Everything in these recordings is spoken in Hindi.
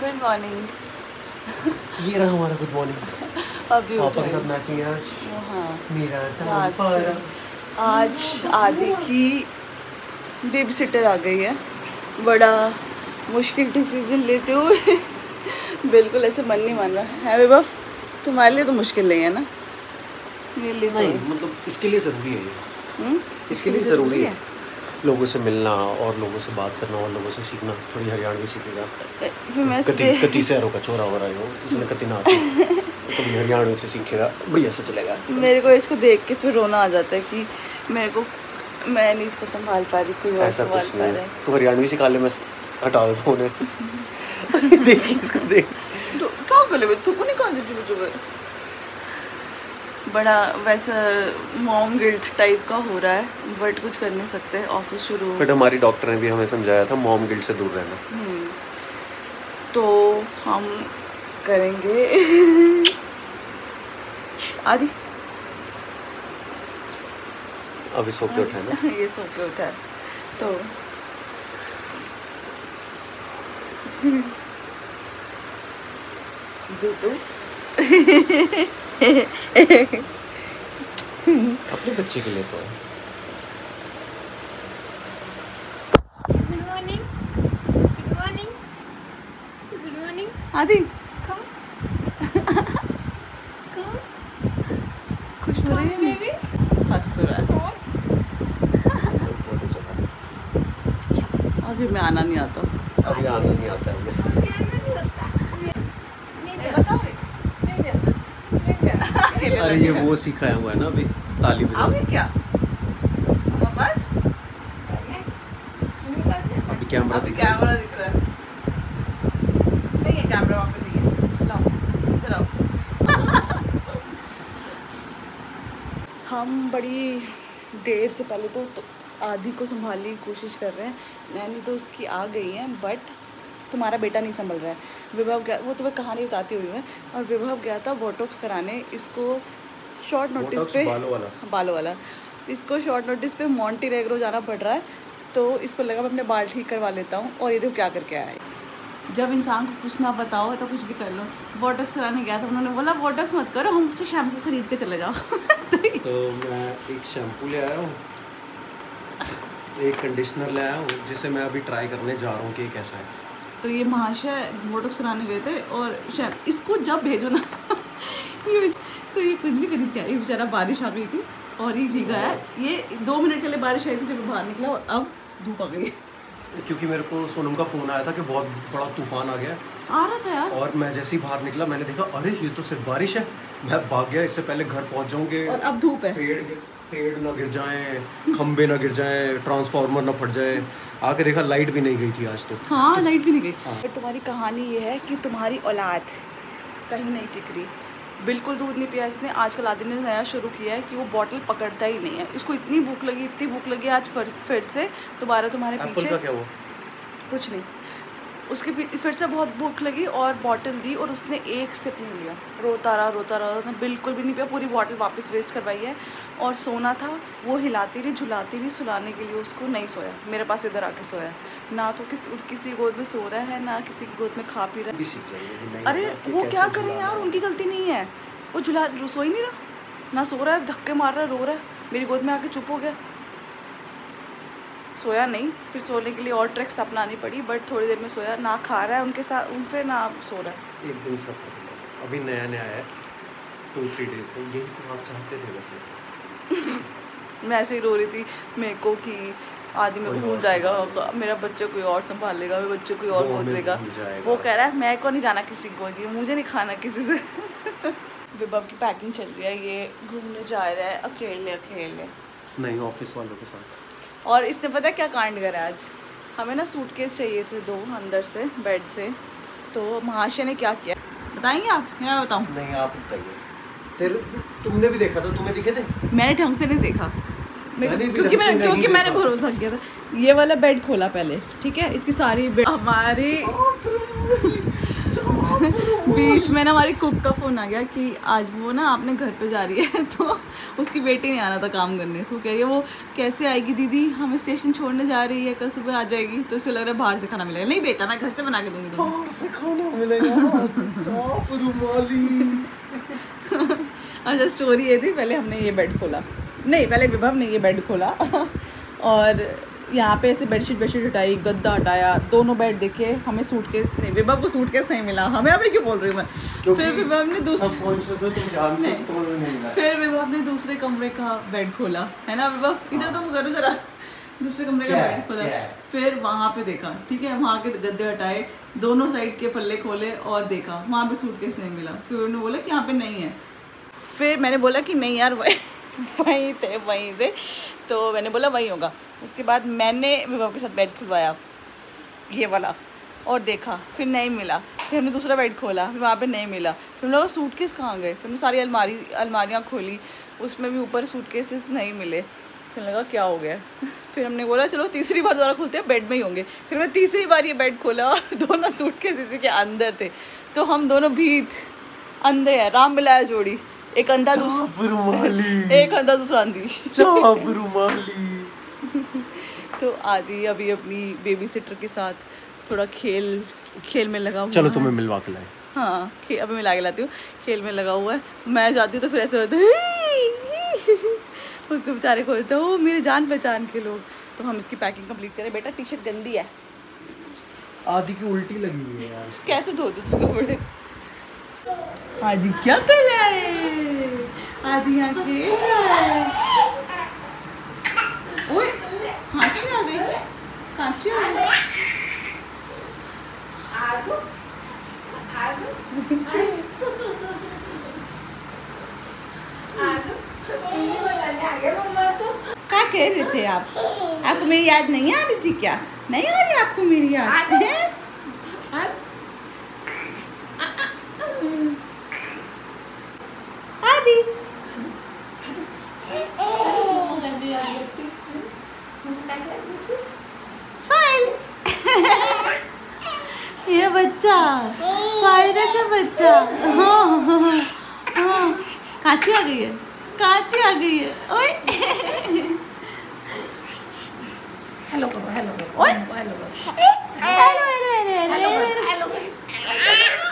गुड मॉर्निंग ये रहा हमारा गुड मॉर्निंग अभी पापा के साथ मैचिंग है आज। हाँ। मेरा चाँद पर आज आदि की बेबी सिटर आ गई है। बड़ा मुश्किल डिसीज़न लेते हुए। बिल्कुल ऐसे मन नहीं मान रहा। है विभव तुम्हारे लिए तो मुश्किल नहीं है ना? मेरे लिए तो नहीं मतलब इसके लिए ज़रूरी है ये। हम्म? इसके लिए ज़रूरी है। लोगों से मिलना और लोगों से बात करना और लोगों से सीखना थोड़ी हरियाणवी सीखेगा। कति कति से का छोरा हो रहा है इसने कति ना आती तो हरियाणवी से सीखेगा बढ़िया से चलेगा। मेरे को इसको देख के फिर रोना आ जाता है कि मेरे को मैं नहीं इसको संभाल पा रही कोई ऐसा कुछ नहीं। तो हरियाणवी सिखा ले मैं हटा देता हूँ उन्हें। देख इसको देख। तो क्या कर ले तू को नहीं कहा बड़ा वैसा मॉम गिल्ट टाइप का हो रहा है बट कुछ कर नहीं सकते ऑफ़िस शुरू बट हमारी डॉक्टर ने भी हमें समझाया था मॉम गिल्ट से दूर रहना। हम्म, तो हम करेंगे। आदि। अभी सो के उठा ना? ये सो के उठा तो। दे तो। अपने बच्चे के लिए तो है Good morning. Good morning. Good morning. आदि Come. Come. खुश हो रही है baby. हंस तो रहा है. तो अभी मैं आना नहीं आता अभी आना नहीं आता है हमें अभी आना नहीं होता. नहीं ए, जाना. बचाओगे? नहीं जाना. नहीं जाना. अकेले अरे ये वो सिखाया हुआ है ना अभी ताली आओगे बजा क्या बस. अभी कैमरा अभी दिख। रहा है। कैमरा दिख रहा है। नहीं है कैमरा वहाँ पे नहीं है। लाओ इधर आओ। हम बड़ी देर से पहले तो, तो आदि को संभालने की कोशिश कर रहे हैं। नैनी तो उसकी आ गई है बट तुम्हारा बेटा नहीं संभल रहा है। विभव गया वो तुम्हें कहानी बताती हुई मैं। और विभव गया था बोटॉक्स कराने इसको शॉर्ट नोटिस पे बालों वाला? बालों वाला। इसको शॉर्ट नोटिस पे मॉन्टी रेगरो जाना पड़ रहा है तो इसको लगा मैं अपने बाल ठीक करवा लेता हूँ और ये देखो क्या करके आया है। जब इंसान को कुछ ना बताओ तो कुछ भी कर लो। बोटॉक्स कराने गया था उन्होंने बोला बोटॉक्स मत करो हमसे शैम्पू खरीद के चले जाओ। तो तो मैं एक शैम्पू ले आया हूँ एक कंडीशनर ले आया हूँ जिसे मैं अभी ट्राई करने जा रहा हूँ कि कैसा है। तो ये महाशय बोटॉक्स कराने गए थे और शैम इसको जब भेजो ना ये तो ये कुछ भी खरीद के आया। ये बेचारा बारिश आ गई थी और ये भीगा है। ये दो मिनट के लिए बारिश आई थी जब बाहर निकला और अब धूप आ गई। क्योंकि मेरे को सोनम का फ़ोन आया था कि बहुत बड़ा तूफ़ान आ गया। आ रहा था यार। और मैं जैसे ही बाहर निकला मैंने देखा अरे ये तो सिर्फ़ बारिश है। मैं भाग गया इससे पहले घर पहुँच जाऊँ कि और अब धूप है। पेड़ गिर पेड़ ना गिर जाएँ खंबे ना गिर जाए ट्रांसफार्मर ना फट जाए। आके देखा लाइट भी नहीं गई थी आज तो। हाँ लाइट भी नहीं गई। पर तुम्हारी कहानी ये है कि तुम्हारी औलाद कहीं नहीं टिक रही। बिल्कुल दूध नहीं पिया इसने। आजकल आदि ने नया शुरू किया है कि वो बॉटल पकड़ता ही नहीं है। इसको इतनी भूख लगी इतनी भूख लगी आज फिर फिर से। दोबारा तुम्हारे पीछे का क्या हुआ? कुछ नहीं। उसके फिर से बहुत भूख लगी और बॉटल दी और उसने एक सिप नहीं लिया। रोता रहा रोता रहा उसने बिल्कुल भी नहीं पिया पूरी बॉटल वापस वेस्ट करवाई है। और सोना था वो हिलाती रही झुलाती रही सुलाने के लिए उसको नहीं सोया। मेरे पास इधर आके सोया। ना तो किसी किसी गोद में सो रहा है ना किसी की गोद में खा पी रहा है। अरे वो क्या करें यार? उनकी गलती नहीं है। वो झुला सो ही नहीं रहा। ना सो रहा है धक्के मार रहा है रो रहा है। मेरी गोद में आके चुप हो गया। सोया नहीं फिर सोने के लिए और ट्रिक्स अपनानी पड़ी बट थोड़ी देर में सोया ना खा रहा है उनके साथ उनसे ना सो रहा है। एक दिन सब अभी नया नया है टू थ्री डेज़ में यही तो आप चाहते थे वैसे? मैं ऐसे ही रो रही थी मेरे को कि आदि को भूल जाएगा मेरा बच्चा कोई और संभाल लेगा मेरे बच्चे कोई और गोद लेगा वो कह रहा है मैं को नहीं जाना किसी को? ये मुझे नहीं खाना किसी से? विभव की पैकिंग चल रही है ये घूमने जा रहा है अकेले अकेले। नहीं ऑफ़िस वालों के साथ। और इसने पता क्या कांड करा आज? हमें ना सूटकेस चाहिए थे दो अंदर से बेड से। तो महाशय ने क्या किया? बताएँगे आप? मैं बताऊँ? नहीं आप बताइए। तुमने भी देखा था? तुम्हें दिखे थे? मैंने ढंग से नहीं देखा। क्योंकि मैं क्योंकि मैंने भरोसा किया था। ये वाला बेड खोला पहले ठीक है? इसकी सारी बेड हमारी बीच में ना हमारी कुक का फ़ोन आ गया कि आज वो ना आपने घर पे जा रही है तो उसकी बेटी नहीं आना था काम करने तो कह रही है वो कैसे आएगी दीदी? हमें स्टेशन छोड़ने जा रही है कल सुबह आ जाएगी। तो उसे लग रहा है बाहर से खाना मिलेगा। नहीं बेटा मैं घर से बना के दूँगी बाहर से खाना मिलेगा? अच्छा स्टोरी ये थी पहले हमने ये बेड खोला। नहीं पहले विभव ने ये बेड खोला। और यहाँ पे ऐसे बेडशीट बेडशीट हटाई गद्दा हटाया दोनों बेड देखे हमें सूटकेस नहीं विभव को सूटकेस नहीं मिला। हमें अभी क्यों बोल रही हूँ मैं? फिर विभव ने दूसरे फिर विभव ने दूसरे कमरे का बेड खोला। है ना विभव? इधर तुम करो जरा। दूसरे कमरे का बेड खोला। फिर वहाँ पे देखा ठीक है? वहाँ के गद्दे हटाए दोनों साइड के पल्ले खोले और देखा वहाँ पे सूटकेस नहीं मिला। फिर उन्होंने बोला कि यहाँ पे नहीं है। फिर मैंने बोला कि नहीं यार वही वहीं थे वहीं थे तो मैंने बोला, वहीं होगा। उसके बाद मैंने विभव के साथ बेड खुलवाया, ये वाला, और देखा, फिर नहीं मिला। फिर हमने दूसरा बेड खोला, फिर वहाँ पे नहीं मिला। फिर हम लोग सूटकेस कहाँ गए? फिर हमने सारी अलमारी, अलमारियाँ खोली, उसमें भी ऊपर सूटकेसेस नहीं मिले। फिर लगा क्या हो गया? फिर हमने बोला, चलो, तीसरी बार दोबारा खुलते हैं बेड में ही होंगे। फिर मैं तीसरी बार ये बेड खोला और दोनों सूटकेस इसी के अंदर थे। तो हम दोनों भीत, अंधे हैं, राम मिलाया जोड़ी। एक अंधा दूसरा एक अंधा दूसरा रुमाली तो आदि अभी अपनी बेबी सिटर के साथ थोड़ा खेल खेल में लगा हुआ चलो तुम्हें मिलवा के लाए। हाँ खे- अभी मैं ला के लाती हूँ। खेल में लगा हुआ है। मैं जाती हूँ तो फिर ऐसे होता है उसको बेचारे को होता है मेरे जान पहचान के लोग। तो हम इसकी पैकिंग कंप्लीट करें। बेटा टी शर्ट गंदी है। आदि की उल्टी लगी हुई है यार। कैसे धोते तुम कपड़े आदि क्या कर रहा है? आदि यहाँ खेल रहा है ओए खांची आ गई खांची आ गई तो। क्या कह रहे थे आप? आपको मेरी याद नहीं आ रही थी क्या? नहीं आ रही आपको मेरी याद? आदि। है? फाइल्स ये बच्चा। है बच्चा। हाँ हाँ हाँ। कांची आ गई है। कांची आ गई है। ओए। हेलो करो हेलो करो ओए। हेलो करो hello hello hello hello hello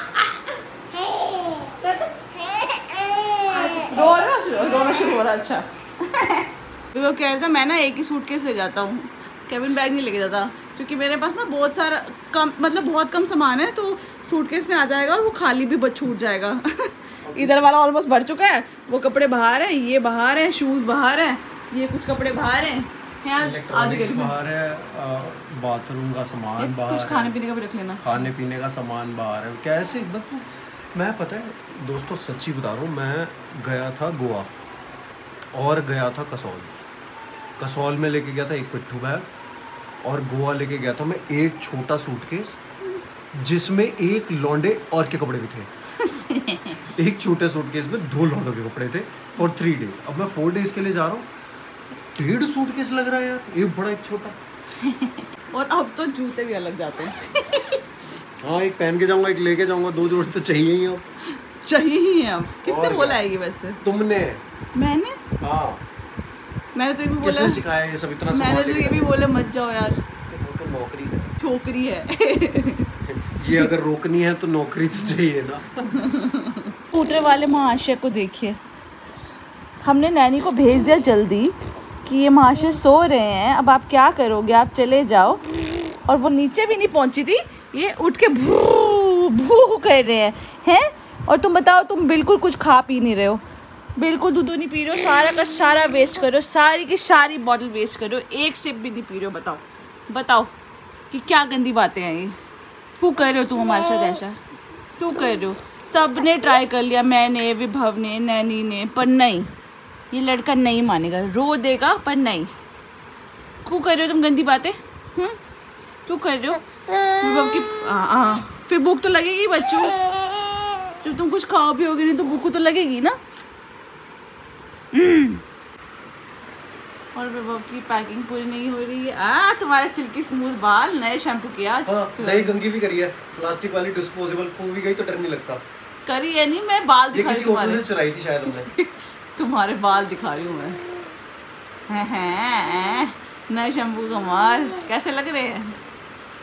hello रो शुरू हो रहा अच्छा। वो कह रहा था मैं ना एक ही सूटकेस ले जाता हूँ। केबिन बैग नहीं लेके जाता क्योंकि मेरे पास ना बहुत सारा कम मतलब बहुत कम सामान है तो सूटकेस में आ जाएगा और वो खाली भी छूट जाएगा। इधर वाला ऑलमोस्ट भर चुका है। वो कपड़े बाहर हैं ये बाहर हैं शूज़ बाहर हैं ये कुछ कपड़े बाहर हैं। बाहर है बाथरूम का सामान बाहर कुछ खाने पीने का भी रख लेना। खाने पीने का सामान बाहर है। कैसे? मैं पता है दोस्तों सच्ची बता रहा हूँ मैं गया था गोवा और गया था कसौल। कसौल में लेके गया था एक पिट्ठू बैग और गोवा लेके गया था मैं एक छोटा सूटकेस जिसमें एक लौंडे और के कपड़े भी थे। एक छोटे सूटकेस में दो लौंडों के कपड़े थे फॉर थ्री डेज़ अब मैं फोर डेज़ के लिए जा रहा हूँ। डेढ़ सूटकेस लग रहा है यार एक बड़ा एक छोटा। और अब तो जूते भी अलग जाते हैं। हाँ एक पहन के जाऊँगा एक लेके जाऊँगा दो जोड़ी तो चाहिए ही अब। चाहिए ही है अब। किसने बोला? है ये वैसे? तुमने? मैंने? हाँ। मैंने तो ये भी बोला। किसने सिखाया ये सब इतना मैंने तो ये भी बोला मत जाओ यार। तो नौकरी है। छोकरी है। ये अगर रोकनी है तो नौकरी तो चाहिए ना। स्कूटर वाले महाशय को देखिए। हमने नैनी को भेज दिया जल्दी कि ये महाशय सो रहे हैं अब आप क्या करोगे? आप चले जाओ। और वो नीचे भी नहीं पहुँची थी ये उठ के भू भू कर रहे हैं। हैं? और तुम बताओ, तुम बिल्कुल कुछ खा पी नहीं रहे हो। बिल्कुल दूध नहीं पी रहे हो, सारा का सारा वेस्ट करो सारी की सारी बॉटल वेस्ट करो एक सिप भी नहीं पी रहे हो, बताओ। बताओ कि क्या गंदी बातें हैं ये। क्यों कर रहे हो तुम हमारे साथ ऐसा। क्यों कर रहे हो। सबने ट्राई कर लिया, मैंने, विभव ने, नैनी ने, पर नहीं। ये लड़का नहीं मानेगा। रो देगा, पर नहीं। क्यों कर रहे हो तुम गंदी बातें? हम्म? क्यों कर रहे हो? विभव की हाँ हाँ। फिर भूख तो लगेगी बच्चों। जब तुम कुछ खाओ पियोगे नहीं तो भूख तो लगेगी ना? हम्म। और विभव की पैकिंग पूरी नहीं हो रही है। आ तुम्हारे सिल्की स्मूथ बाल नए शैम्पू किया हाँ नई कंघी भी करी है। प्लास्टिक वाली डिस्पोजेबल खो भी गई तो डर नहीं लगता। करी है नहीं मैं बाल दिखा रही हूँ तुम्हारे। चुराई थी शायद हमने। तुम्हारे बाल दिखा रही हूँ मैं। हैं, हैं, नए शैम्पू कमाल। कैसे लग रहे हैं?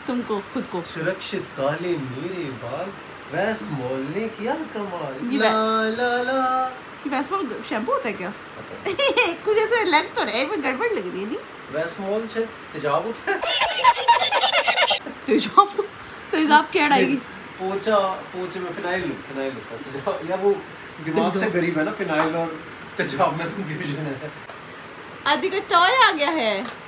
तुमको खुद को। सुरक्षित काले मेरे बाल वैस मॉल ने किया कमाल। ला ला ला। ये वैसमॉल शैम्पू होता है क्या? कुछ ऐसे लग तो रहे में गड़बड़ लग रही है नहीं? वैस मॉल शायद तेजाब होता है तेजाब? तेजाब क्या डालेगी? पोचा पोचे में फिनाइल फिनाइल होता है तेजाब। यार वो दिमाग से गरीब है ना फिनाइल और तेजाब में कंफ्यूजन है। आदि का टॉय आ गया है।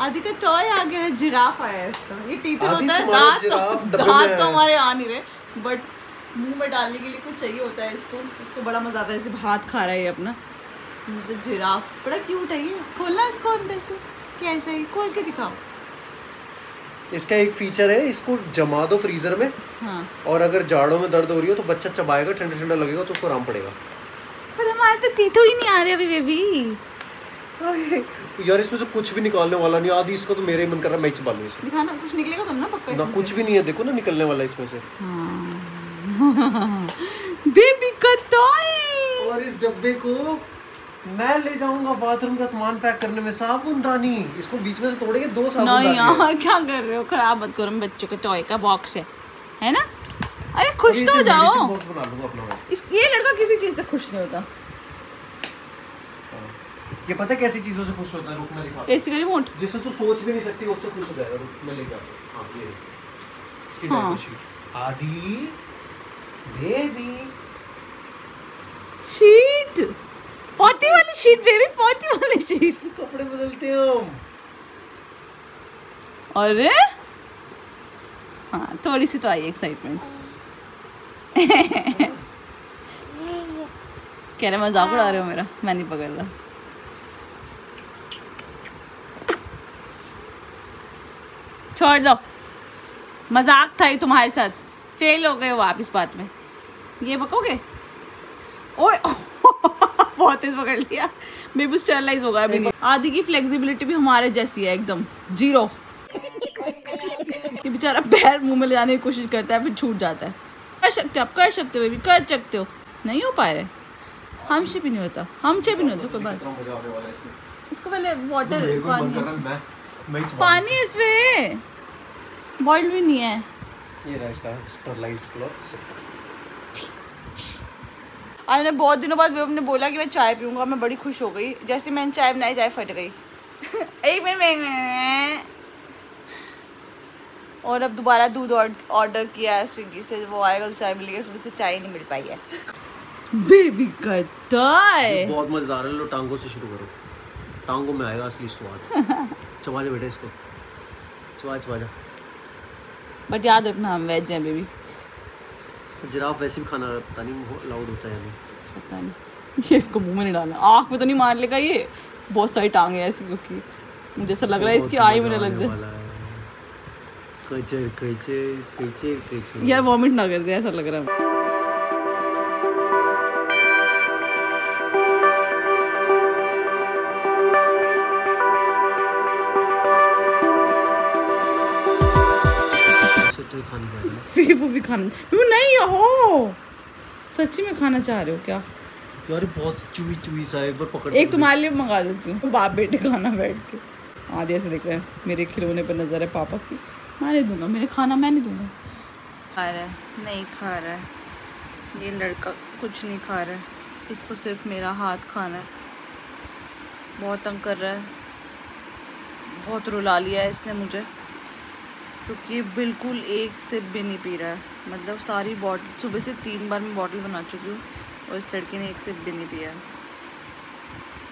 आदि का टॉय आ गया है जिराफ आया है इसका। ये टीथर होता है दांत तो दांत तो हमारे आ नहीं रहे बट मुँह में डालने के लिए कुछ चाहिए होता है इसको। इसको बड़ा मज़ा आता है जैसे भात खा रहा है ये अपना। मुझे जिराफ बड़ा क्यूट है ये। खोलना इसको अंदर से क्या ऐसा ही खोल के दिखाओ। इसका एक फीचर है इसको जमा दो फ्रीजर में। हाँ। और अगर जाड़ों में दर्द हो रही हो तो बच्चा चबाएगा ठंडा ठंडा लगेगा तो उसको आराम पड़ेगा। पर हमारे तो तीतू ही नहीं आ रहे अभी बेबी यार इसमें से कुछ भी निकालने वाला नहीं आदि इसको तो मेरा ही मन कर रहा है मैं चबा लूँ इसे दिखाना कुछ निकलेगा तुम ना पक्का ना कुछ भी नहीं है देखो ना निकलने वाला इसमें से। बेबी का टॉय और इस डब्बे को मैं ले जाऊँगा बाथरूम का सामान पैक करने में साबुनदानी इसको बीच में से तोड़ेंगे दो नहीं यार क्या कर रहे हो? खराब मत करो बच्चों के टॉय का बॉक्स है। है ना? अरे खुश तो जाओ। बॉक्स बना लूँगा अपना। इस ये लड़का किसी चीज़ से खुश नहीं होता। ये पता है कैसी चीज़ों से खुश होता है रुक मैं दिखा एसी का रिमोट जिससे तू सोच भी नहीं सकती उससे खुश हो जाएगा रुक मैं लेके आता हूँ। हाँ ये। इसकी हाँ। शीट आदि बेबी शीट पॉटी वाली शीट बेबी पॉटी वाली शीट कपड़े बदलते हैं हम। अरे? हाँ थोड़ी सी तो आई एक्साइटमेंट कह रहे मज़ाक उड़ा रहे हो। मेरा मैं नहीं पकड़ रहा। छोड़ दो। मज़ाक था ये तुम्हारे साथ। फेल हो गए हो आप इस बात में। ये पकोगे? ओए बहुत तेज पकड़ लिया। बेबी स्टरलाइज होगा अभी। आदि की फ्लेक्सिबिलिटी भी हमारे जैसी है एकदम। ज़ीरो ये बेचारा पैर मुँह में ले जाने की कोशिश करता है फिर छूट जाता है। कर सकते हो आप कर सकते हो बेबी कर सकते हो। नहीं हो पा रहे हमसे भी नहीं होता। हमसे भी नहीं होता कोई बात इसको पहले वाटर पानी। पानी इसमें। बॉइल्ड भी नहीं है। ये रहा इसका स्टरलाइज्ड क्लॉथ सब कुछ आज मैं बहुत दिनों बाद विवेक ने बोला कि मैं चाय पीऊँगा मैं बड़ी खुश हो गई। जैसे मैंने चाय बनाई चाय फट गई। एक मिनट में और अब दोबारा दूध ऑर्डर किया है स्विगी से वो आएगा तो चाय मिलेगी सुबह से चाय नहीं मिल पाई है। बेबी का चाय बहुत मज़ेदार है लो टांगों से शुरू करो। टांगों में आएगा असली स्वाद। चबा जा बेटा इसको। चबा चबा जा। बट याद रखना हम वेज हैं बेबी जिराफ वैसे भी खाना पता नहीं अलाउड होता है पता नहीं। ये इसको मुँह में नहीं डालना। आँख में तो नहीं मार लेगा ये। बहुत सारी टांग हैं इसकी क्योंकि मुझे ऐसा लग रहा है इसकी आई में लग जाए। कचर कचर कचर कचर यार वॉमिट ना कर दे ऐसा लग रहा है। भी खाना नहीं हो सच्ची में खाना चाह रहे हो क्या? यार बहुत चुई चुई सा एक बार पकड़ एक तुम्हारे लिए मंगा देती हूँ। बाप बेटे खाना बैठ के। आधे ऐसे देख रहे हैं मेरे खिलौने पर नज़र है पापा की। मैं नहीं दूँगा मेरे खाना मैं नहीं दूँगा। खा रहा है नहीं खा रहा है। ये लड़का कुछ नहीं खा रहा है। इसको सिर्फ़ मेरा हाथ खाना है। बहुत तंग कर रहा है। बहुत रुला लिया है इसने मुझे। क्योंकि बिल्कुल एक सिप भी नहीं पी रहा है। मतलब सारी बॉटल सुबह से तीन बार मैं बॉटल बना चुकी हूँ और इस लड़के ने एक सिप भी नहीं पिया।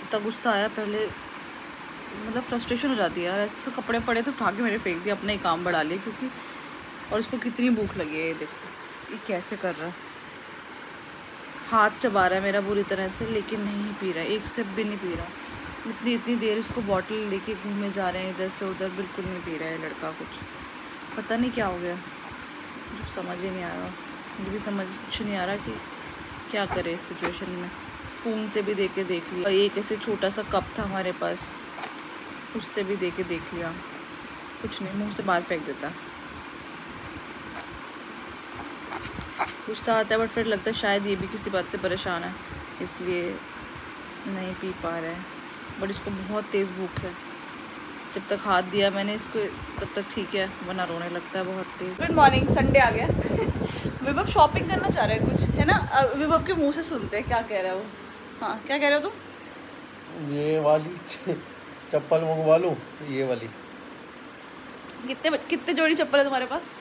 इतना गुस्सा आया, पहले मतलब फ्रस्ट्रेशन हो जाती है यार। ऐसे कपड़े पड़े तो उठा के मेरे फेंक दिए अपना ही काम बढ़ा लिया क्योंकि और इसको कितनी भूख लगी है, ये देखो ये कैसे कर रहा है। हाथ चबा रहा है मेरा बुरी तरह से, लेकिन नहीं पी रहा एक सिप भी नहीं पी रहा। इतनी इतनी देर इसको बॉटल लेके घूमने जा रहे हैं, इधर से उधर, बिल्कुल नहीं पी रहा है लड़का कुछ। पता नहीं क्या हो गया। जो समझ ही नहीं आ रहा। मुझे भी समझ नहीं आ रहा कि क्या करे इस सिचुएशन में। स्पून से भी दे के देख लिया। एक ऐसे छोटा सा कप था हमारे पास। उससे भी दे के देख लिया। कुछ नहीं, मुँह से बाहर फेंक देता। गुस्सा आता है बट फिर लगता है शायद ये भी किसी बात से परेशान है। इसलिए नहीं पी पा रहा है। बट इसको बहुत तेज़ भूख है। जब तक हाथ दिया मैंने इसको तब तक ठीक है। वरना रोने लगता है बहुत तेज़। गुड मॉर्निंग संडे आ गया। विभव शॉपिंग करना चाह रहा है कुछ है ना? विभव के मुँह से सुनते हैं क्या कह रहा है वो। हाँ क्या कह रहे हो तुम? ये वाली चप्पल मंगवा लूँ? ये वाली। कितने कितने जोड़ी चप्पल है तुम्हारे पास?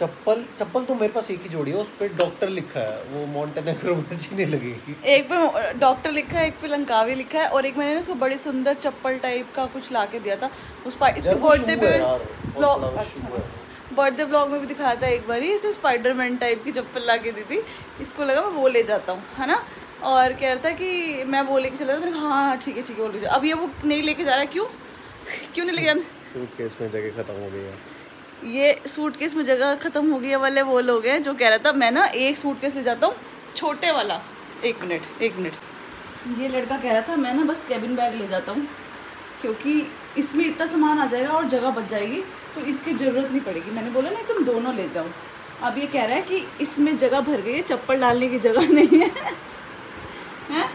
चप्पल चप्पल तो मेरे पास एक ही जोड़ी है उस पर डॉक्टर लिखा है वो मोंटेनेग्रो में अच्छी नहीं लगेगी। एक पे डॉक्टर लिखा है एक पे लंकावी लिखा है और एक मैंने ना इसको बड़ी सुंदर चप्पल टाइप का कुछ ला के दिया था उस पा- इसके बर्थडे पे ब्लॉग अच्छा बर्थडे ब्लॉग में भी दिखाया था एक बार ही इसे स्पाइडरमैन टाइप की चप्पल ला के दी थी इसको लगा मैं वो ले जाता हूँ है ना? और कह रहा था कि मैं वो लेके चला था मैंने कहा हाँ हाँ ठीक है ठीक है वो ले जा। अब ये वो नहीं लेके जा रहा है क्यों? क्यों नहीं लेके जाना? में खत्म हो गई है। ये सूटकेस में जगह खत्म हो गई है वाले वो लोग हैं जो कह रहा था मैं ना एक सूटकेस ले जाता हूँ छोटे वाला। एक मिनट एक मिनट। ये लड़का कह रहा था मैं ना बस कैबिन बैग ले जाता हूँ क्योंकि इसमें इतना सामान आ जाएगा और जगह बच जाएगी तो इसकी ज़रूरत नहीं पड़ेगी। मैंने बोला नहीं तुम दोनों ले जाओ। अब ये कह रहा है कि इसमें जगह भर गई है चप्पल डालने की जगह नहीं है। हैं?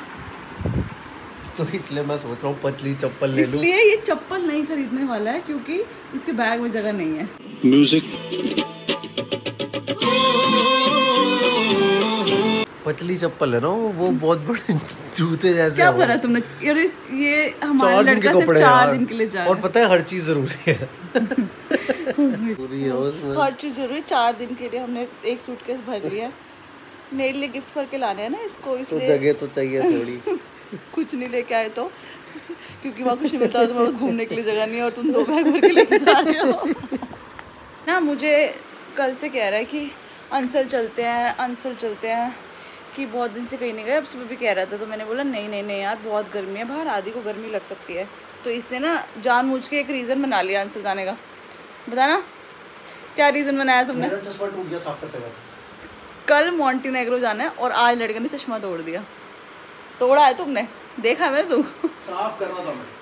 तो इसलिए मैं सोच रहा हूँ पतली चप्पल ले लूँ। इसलिए ये चप्पल नहीं खरीदने वाला है क्योंकि इसके बैग में जगह नहीं है। म्यूज़िक पतली चप्पल है ना वो बहुत बड़े जूते जैसे क्या। भरा तुमने ये हमारे चार दिन के लड़का सिर्फ़ कपड़े चार यार। दिन के लिए जा और पता है हर चीज़ ज़रूरी है। हर चीज़ ज़रूरी चार दिन के लिए हमने एक सूटकेस भर लिया मेरे लिए गिफ्ट करके लाने हैं ना इसको इसलिए तो जगह तो चाहिए थोड़ी। कुछ नहीं लेके आए तो। क्योंकि वहाँ कुछ नहीं मिलता तो बस घूमने के लिए जगह नहीं है और तुम दो बैग भर के लेके जा रहे हो। ना मुझे कल से कह रहा है कि अंसल चलते हैं अंसल चलते हैं कि बहुत दिन से कहीं नहीं गए अब सुबह भी कह रहा था तो मैंने बोला नहीं नहीं नहीं यार बहुत गर्मी है बाहर आदि को गर्मी लग सकती है। तो इसने ना जान मुझ के एक रीज़न बना लिया अंसल जाने का। बताना क्या रीज़न बनाया तुमने? कल मॉन्टीनेग्रो जाना है और आज लड़के ने चश्मा तोड़ दिया। तोड़ा है तुमने? देखा मैंने तू? साफ़ करना था मैं।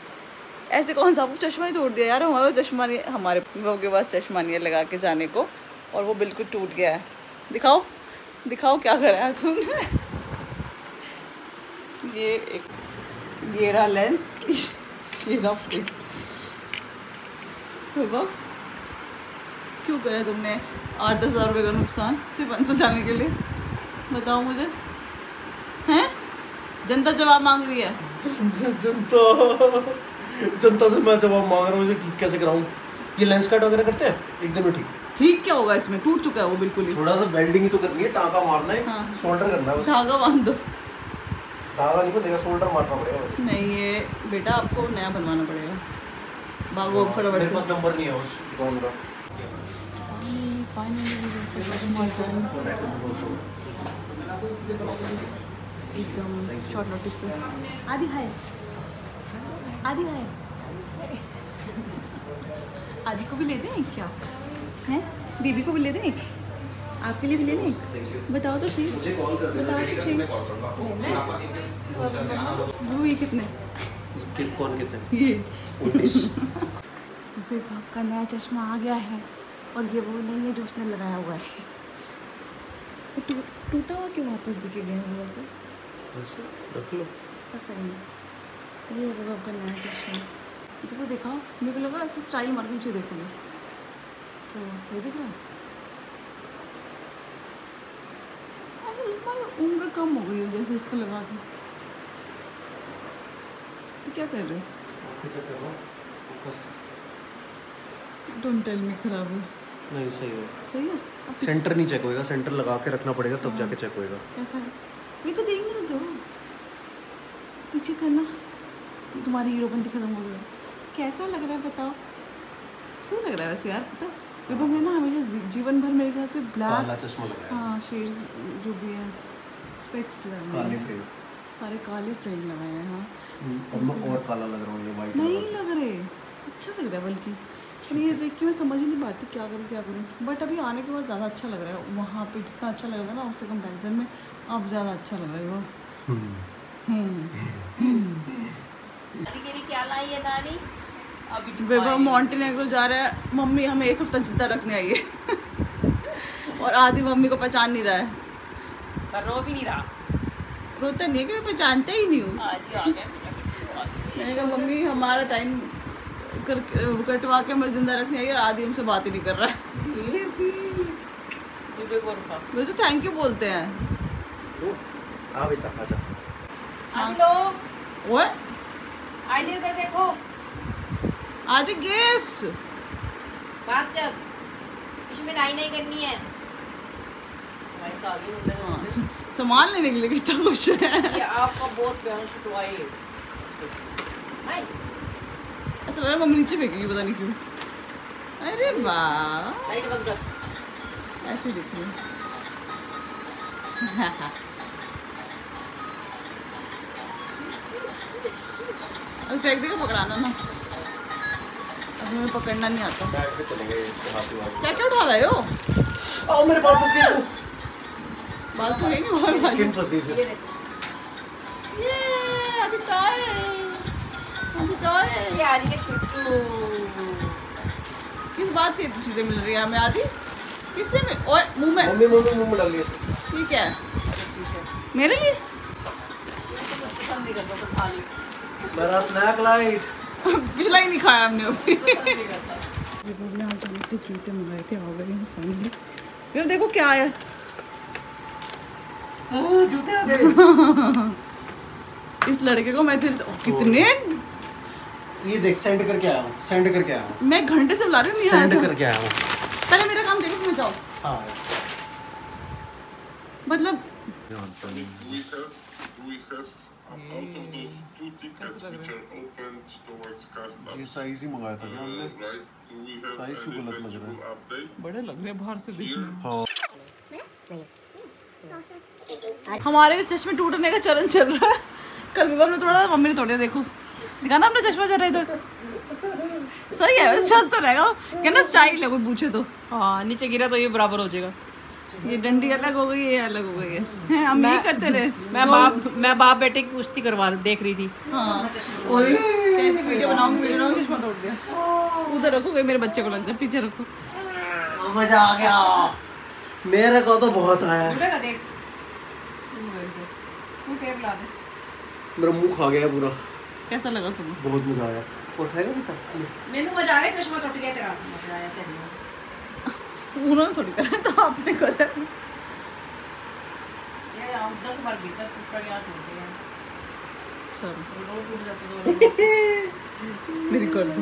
ऐसे कौन सा वो चश्मा ही तोड़ दिया यार, हमारे चश्मा नहीं, हमारे विभव के पास चश्मा नहीं है लगा के जाने को, और वो बिल्कुल टूट गया है। दिखाओ दिखाओ क्या करा है तुमने। ये एक, ये रहा लेंस ये रहा फ्रिज क्यों करा तुमने? आठ दस हज़ार रुपये का नुकसान सिर्फ़ अंसर जाने के लिए। बताओ मुझे। हैं? जनता जवाब मांग रही है। जनता। जनता से मैं जवाब मांग रहा हूँ इसे ठीक कैसे कराऊं ये लेंस कट वगैरह करते हैं एकदम ठीक ठीक क्या होगा इसमें टूट चुका है वो बिल्कुल ही थोड़ा सा वेल्डिंग ही तो करनी है टाँका मारना है हाँ। शोल्डर करना है बस धागा बाँध दो धागा नहीं बनेगा शोल्डर मारना पड़ेगा बस नहीं ये बेटा आपको नया बनवाना पड़ेगा भागो फटाफट मेरे पास नंबर नहीं है उस दुकान का एकदम शॉर्ट नोटिस पे आदि हाय आदि हाय आदि को भी ले दें क्या? हैं? बीबी को भी ले दें? आपके लिए भी ले लें? बताओ तो सही। मुझे कॉल कर देना बताओ तो सही। वो ये कितने? कौन कितने? ये। का नया चश्मा आ गया है और ये वो नहीं है जो उसने लगाया हुआ है। टूटा हुआ क्यों वापस दिखे गए हैं वैसे रख लो। क्या करेंगे? ये है विभाग का नया चश्मा तो दिखाओ मेरे को लगा ऐसे स्टाइल मार के देखोगे क्या हुआ सही दिख रहा है? ऐसे तुम्हारी उम्र कम हो गई हो जैसे इसको लगा के। क्या कर रहे? हो? डोंट टेल मी खराब है। नहीं सही है। सही है? सेंटर नहीं चेक होएगा सेंटर लगा के रखना पड़ेगा तब जाके चेक होएगा। कैसा है? मेरे को तो। दो पीछे करना। तुम्हारी हीरोपंती खत्म हो गई कैसा लग रहा है बताओ? सही लग रहा है वैसे यार पता? है विभव ने हमेशा जीवन भर मेरे ख्याल से ब्लैक हाँ शेड्स जो भी है स्पेक्स लगाए सारे काले फ्रेम लगाए हैं हाँ। और काला लग रहा हूँ ये वाइट नहीं लग रहे। अच्छा लग रहा है बल्कि। पर ये देख के मैं समझ ही नहीं पाती क्या करूँ क्या करूँ। बट अभी आने के बाद ज़्यादा अच्छा लग रहा है। वहाँ पे जितना अच्छा लग रहा था ना उससे कंपैरिजन में अब ज़्यादा अच्छा लग रहा है वो। हम्म। लिए क्या लाई है नानी अभी वैभव मॉन्टेनेग्रो जा रहा है। मम्मी हमें एक हफ़्ता ज़िंदा रखने आई है। और आधी मम्मी को पहचान नहीं रहा है। पर रो भी नहीं रहा। रोता नहीं है कि मैं पहचानता ही नहीं हूँ। आज ही आ गया मेरा बिट्टू आ गया। मैंने कहा मम्मी हमारा टाइम कर कटवा के मैं ज़िंदा रखने आई और आदि हमसे बात ही नहीं कर रहा है। मुझे तो थैंक यू बोलते हैं। ओ, आ बेटा आजा आज लोग ओए आज इधर देखो। आदि गिफ्ट बात जब। इसमें नाई नहीं करनी है। तो मुंडे। सामान लेने के लिए कितना कुछ है। ये आपका बहुत प्यारा हुआ है ऐसा लग रहा मम्मी नीचे फेंकेगी पता नहीं क्यों। अरे वाह। ऐसे ही। दिख अभी फेंक देगा पकड़ाना ना। अभी हमें पकड़ना नहीं आता। पे चले गए इसके हाथ में क्या क्या उठा रहे हो? आओ मेरे बाल फंस गए। बात तो है नहीं बाल बाल। स्किन फंस गई ये इसमें देखो ये आदि टॉय आदि टॉय ये आज के। शूटू किस बात की इतनी चीज़ें मिल रही है हमें आदि? किसने मिल ओए मुँह में। मम्मी मम्मी मुँह में डाल लिया ठीक है। मेरे लिए? पसंद नहीं करता तो खा ली मेरा स्नैक लाइट पिछला ही नहीं खाया हमने अभी। ने आज जाने के जूते मंगाए थे आ गए हैं फाइनली यार देखो क्या आया जूते आ गए। इस लड़के को मैं तेरे कितने? ये देख सेंड करके आया हूँ सेंड करके आया हूँ। मैं घंटे से बुला रही हूँ सेंड करके आया हूँ। पहले मेरा काम देखो मैं जाओ। हाँ। मतलब uh, out of those two tickets which are opened towards Kazan, ये साइज़ ही मंगाया था क्या uh, हमने? right? Do we have Size any को गलत लग रहा है। बड़े लग रहे हैं बाहर से Here, हाँ। हमारे चश्मे टूटने का चरण चल रहा है। कल भी हमने तोड़ा था मम्मी ने तोड़े देखो। दिखा ना अपना चश्मा जरा इधर। सही है चल तो रहेगा। कहना स्टाइल है कोई पूछे तो। हाँ नीचे गिरा तो ये बराबर हो जाएगा। ये डंडी अलग हो गई ये अलग हो गई है। हैं, हम यही करते रहे। मैं बाप मैं बाप बेटे की कुश्ती करवा देख रही थी। हाँ। कहती वीडियो बनाऊँगी वीडियो बनाऊँगी चश्मा तोड़ दिया। उधर रखो कोई मेरे बच्चे को लग जाए पीछे रखो। मज़ा आ गया। मेरे को तो बहुत आया। मेरा मुँह खा गया पूरा। कैसा लगा तुम्हें? बहुत मज़ा आया। और खाएगा बेटा मैंने मज़ा आ गया चश्मा टूट गया तेरा मज़ा आया तेरे उन्होंने थोड़ी करा तो आपने करा ये दस बार गिरता टूट कर यहाँ टूट गया चलो। दो टूट जाते दो मेरी कर दो।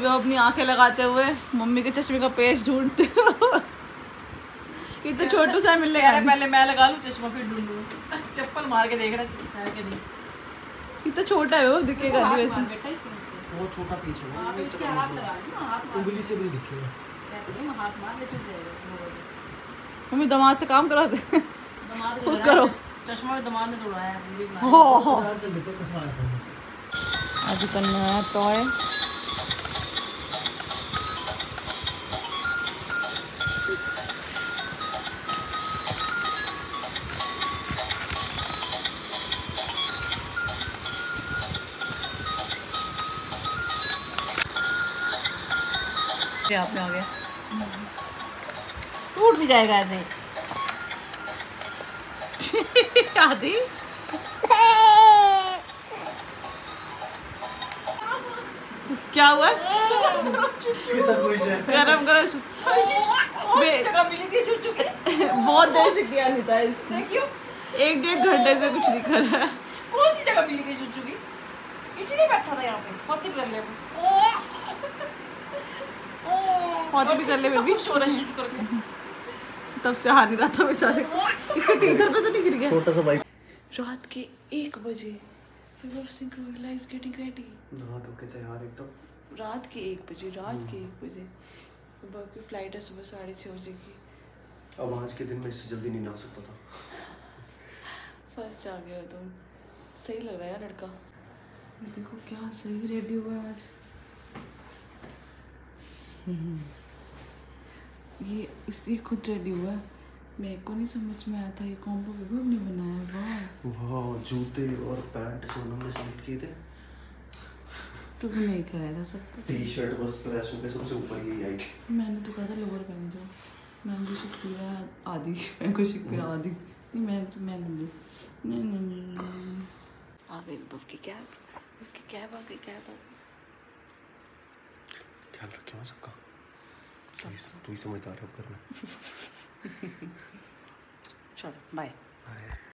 वो अपनी आँखें लगाते हुए मम्मी के चश्मे का पेश ढूंढते हुए ये तो छोटू सा मिलने कह पहले मैं लगा लूँ चश्मा फिर ढूंढूं। चप्पल मार के देख रहा है कि नहीं। तो छोटा है वो दिखेगा नहीं वैसे। बहुत छोटा पीस हाँ, है फिर इसके हाथ लगा दूँ, हाथ उंगली से भी दिखेगा। कहते हैं, हाथ मार ले चुप जाएगा मम्मी दमाद से काम कराते दमाद खुद करो। चश्मा में दमाद ने तोड़ा है हो हो। बाज़ार से लेते कसवाया था अभी करना है टॉय ये आप में आ गया टूट भी जाएगा ऐसे आदि। क्या हुआ? गरम गरम मिली थी बहुत देर से किया नहीं था इसने देखियो एक डेढ़ घंटे से कुछ नहीं कर। रहा है कौन सी जगह मिली थी छुप चुकी इसीलिए बैठा था यहाँ पे। पति कर ले बहुत भी कर ले हो रहा है करके। तब से हार नहीं रहा था बेचारे। इसके टीथर पे तो नहीं गिर गया। छोटा सा बाइक रात के एक बजे we were synchronized getting ready नहा धो के तैयार एकदम। रात के एक बजे रात के एक बजे। सुबह की फ़्लाइट है सुबह साढ़े छः बजे की। अब आज के दिन में इससे जल्दी नहीं नहा सकता था। फ़र्स्ट आ गया तुम सही लग रहा है लड़का। देखो क्या सही रेडी हुआ है आज। ये इसी खुद रेडी हुआ मेरे को नहीं समझ में आया था ये कॉम्बो विभव ने बनाया वाह। वाह जूते और पैंट सोनम ने सेलेक्ट किए थे। तू नहीं कराया था सब टी शर्ट बस प्रेस होकर सबसे ऊपर ही आई। मैंने तो कहा था लोअर पहन जाओ। मैंने तो शिकिरा आदि। मैं को शिकिरा आदि। नहीं मैं तो मैं नहीं। नहीं नहीं आ गई बफ की कैब बफ की कैब आ गई कैब आ गई। ख्याल रखे हो सबका? तू ही समझदार अब करना चलो बाय बाय